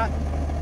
看。